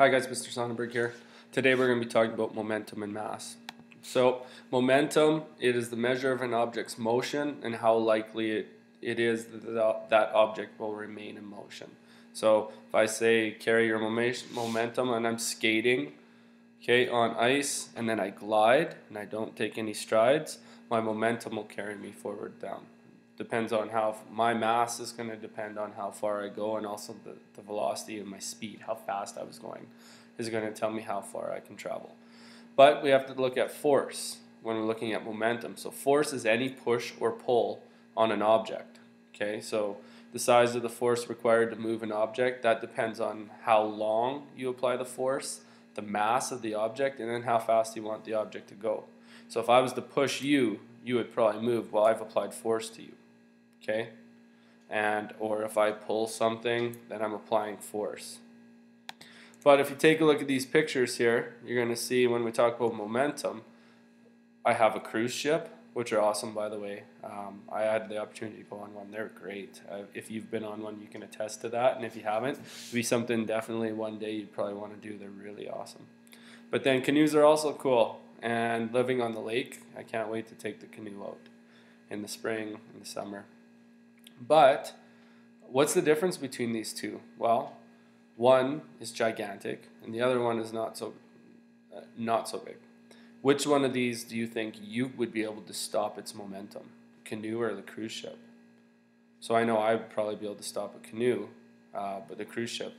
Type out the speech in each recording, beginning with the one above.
Hi guys, Mr. Sonnenberg here. Today we're going to be talking about momentum and mass. So, momentum, it is the measure of an object's motion and how likely it, it is that that object will remain in motion. So, if I say carry your momentum and I'm skating, okay, on ice and then I glide and I don't take any strides, my momentum will carry me forward down depends on how my mass is going to depend on how far I go and also the, the velocity and my speed, how fast I was going, is going to tell me how far I can travel. But we have to look at force when we're looking at momentum. So force is any push or pull on an object. Okay, so the size of the force required to move an object, that depends on how long you apply the force, the mass of the object, and then how fast you want the object to go. So if I was to push you, you would probably move while I've applied force to you okay? And, or if I pull something, then I'm applying force. But if you take a look at these pictures here, you're going to see when we talk about momentum, I have a cruise ship, which are awesome, by the way. Um, I had the opportunity to go on one. They're great. Uh, if you've been on one, you can attest to that. And if you haven't, it'd be something definitely one day you'd probably want to do. They're really awesome. But then canoes are also cool. And living on the lake, I can't wait to take the canoe out in the spring, in the summer. But what's the difference between these two? Well, one is gigantic, and the other one is not so uh, not so big. Which one of these do you think you would be able to stop its momentum, canoe or the cruise ship? So I know I'd probably be able to stop a canoe, uh, but the cruise ship,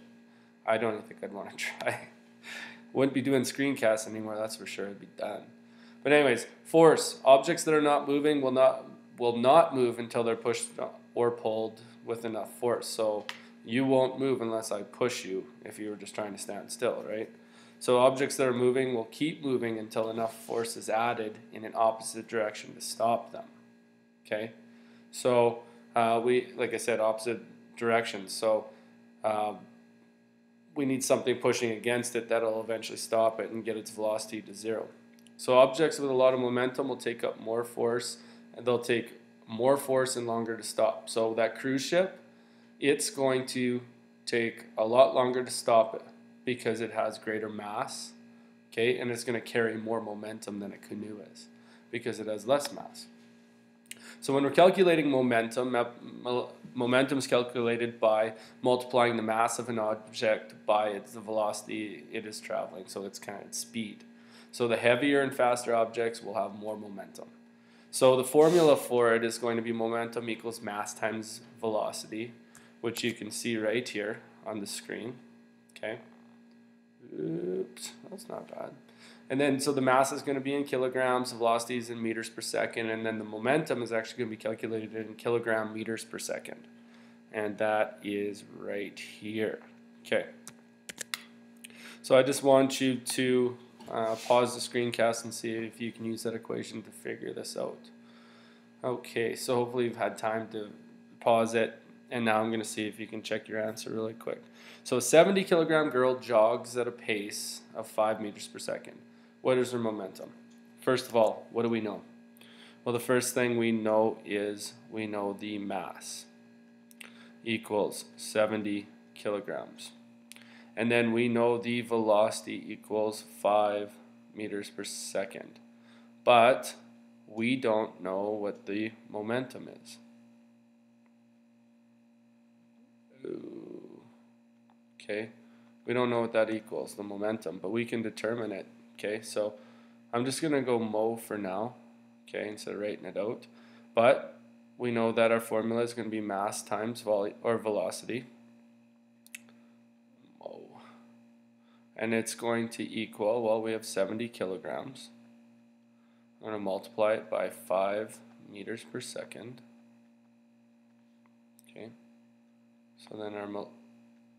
I don't think I'd want to try. Wouldn't be doing screencasts anymore, that's for sure. It'd be done. But anyways, force objects that are not moving will not will not move until they're pushed or pulled with enough force. So you won't move unless I push you if you were just trying to stand still, right? So objects that are moving will keep moving until enough force is added in an opposite direction to stop them. Okay, so uh, we, like I said, opposite directions. So uh, we need something pushing against it that'll eventually stop it and get its velocity to zero. So objects with a lot of momentum will take up more force they'll take more force and longer to stop. So that cruise ship, it's going to take a lot longer to stop it because it has greater mass, okay, and it's going to carry more momentum than a canoe is because it has less mass. So when we're calculating momentum, momentum is calculated by multiplying the mass of an object by its the velocity it is traveling, so it's kind of speed. So the heavier and faster objects will have more momentum. So the formula for it is going to be momentum equals mass times velocity, which you can see right here on the screen. Okay. Oops, that's not bad. And then, so the mass is going to be in kilograms, velocity is in meters per second, and then the momentum is actually going to be calculated in kilogram meters per second. And that is right here. Okay. So I just want you to uh, pause the screencast and see if you can use that equation to figure this out. Okay, so hopefully you've had time to pause it, and now I'm going to see if you can check your answer really quick. So a 70 kilogram girl jogs at a pace of 5 meters per second. What is her momentum? First of all, what do we know? Well, the first thing we know is we know the mass equals 70 kilograms. And then we know the velocity equals 5 meters per second. But we don't know what the momentum is. Okay, we don't know what that equals, the momentum, but we can determine it. Okay, so I'm just going to go mo for now, okay, instead of writing it out. But we know that our formula is going to be mass times vol or velocity. And it's going to equal, well, we have 70 kilograms. I'm going to multiply it by 5 meters per second. Okay, so then our mo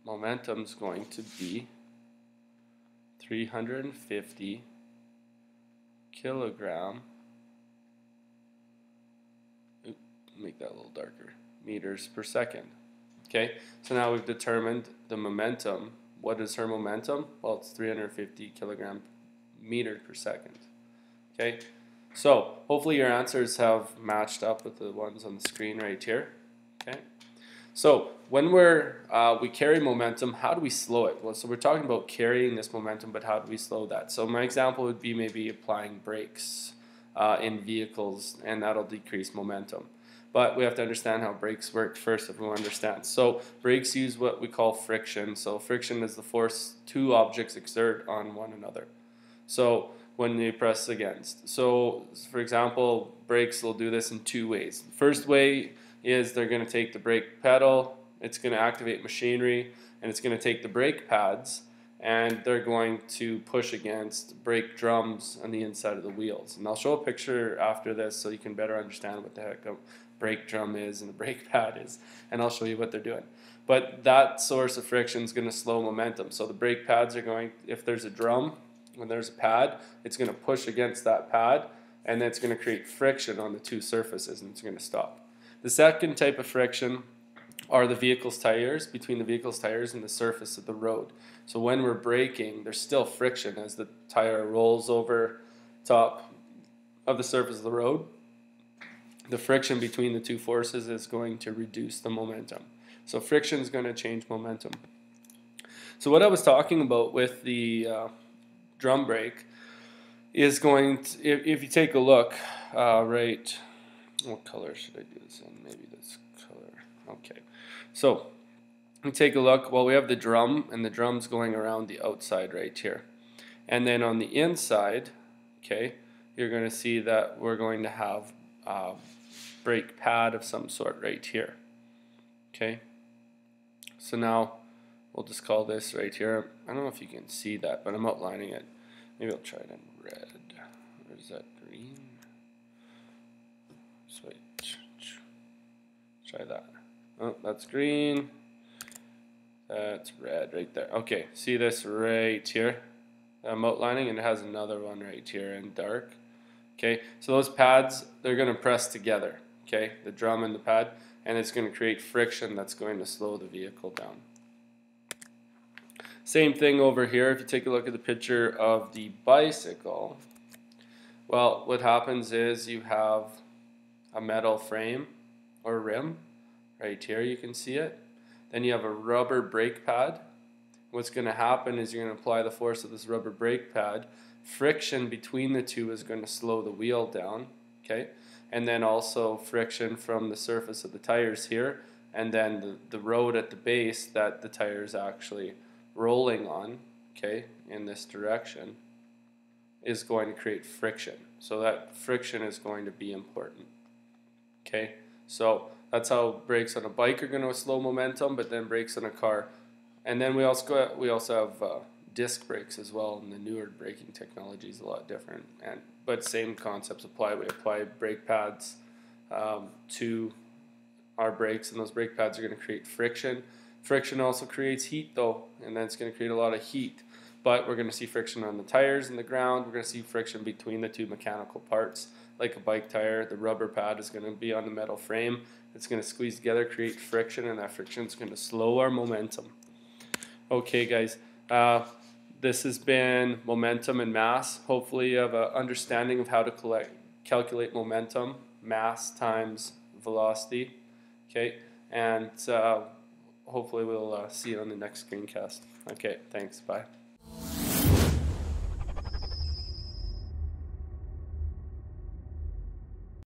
momentum is going to be 350 kilogram, make that a little darker, meters per second. Okay, so now we've determined the momentum what is her momentum? Well, it's 350 kilogram meters per second. Okay, so hopefully your answers have matched up with the ones on the screen right here. Okay, So when we're uh, we carry momentum, how do we slow it? Well, so we're talking about carrying this momentum, but how do we slow that? So my example would be maybe applying brakes uh, in vehicles, and that'll decrease momentum. But we have to understand how brakes work first if we understand. So brakes use what we call friction. So friction is the force two objects exert on one another. So when they press against. So for example, brakes will do this in two ways. first way is they're going to take the brake pedal, it's going to activate machinery, and it's going to take the brake pads and they're going to push against brake drums on the inside of the wheels. And I'll show a picture after this so you can better understand what the heck a brake drum is and a brake pad is, and I'll show you what they're doing. But that source of friction is going to slow momentum. So the brake pads are going, if there's a drum, when there's a pad, it's going to push against that pad, and then it's going to create friction on the two surfaces, and it's going to stop. The second type of friction are the vehicle's tires, between the vehicle's tires and the surface of the road. So when we're braking, there's still friction as the tire rolls over top of the surface of the road. The friction between the two forces is going to reduce the momentum. So friction is going to change momentum. So what I was talking about with the uh, drum brake is going to, if, if you take a look, uh, right, what color should I do this in? Maybe this color. Okay. So we take a look. Well, we have the drum, and the drum's going around the outside right here. And then on the inside, okay, you're going to see that we're going to have a brake pad of some sort right here. Okay. So now we'll just call this right here. I don't know if you can see that, but I'm outlining it. Maybe I'll try it in red. Or is that green? Sweet. Try that. Oh, that's green. That's red right there. Okay, see this right here? I'm outlining and it has another one right here in dark. Okay, so those pads, they're going to press together. Okay, the drum and the pad, and it's going to create friction that's going to slow the vehicle down. Same thing over here. If you take a look at the picture of the bicycle, well, what happens is you have a metal frame or rim. Right here you can see it. Then you have a rubber brake pad. What's going to happen is you're going to apply the force of this rubber brake pad. Friction between the two is going to slow the wheel down. Okay, and then also friction from the surface of the tires here, and then the, the road at the base that the tires actually rolling on, okay, in this direction, is going to create friction. So that friction is going to be important. Okay, so that's how brakes on a bike are going to slow momentum, but then brakes on a car. And then we also we also have uh, disc brakes as well, and the newer braking technology is a lot different. And but same concepts apply. We apply brake pads um, to our brakes, and those brake pads are going to create friction. Friction also creates heat though, and that's going to create a lot of heat. But we're going to see friction on the tires and the ground. We're going to see friction between the two mechanical parts like a bike tire. The rubber pad is going to be on the metal frame. It's going to squeeze together, create friction, and that friction is going to slow our momentum. Okay, guys. Uh, this has been momentum and mass. Hopefully, you have an understanding of how to collect, calculate momentum, mass times velocity. Okay, and uh, hopefully, we'll uh, see you on the next screencast. Okay, thanks. Bye.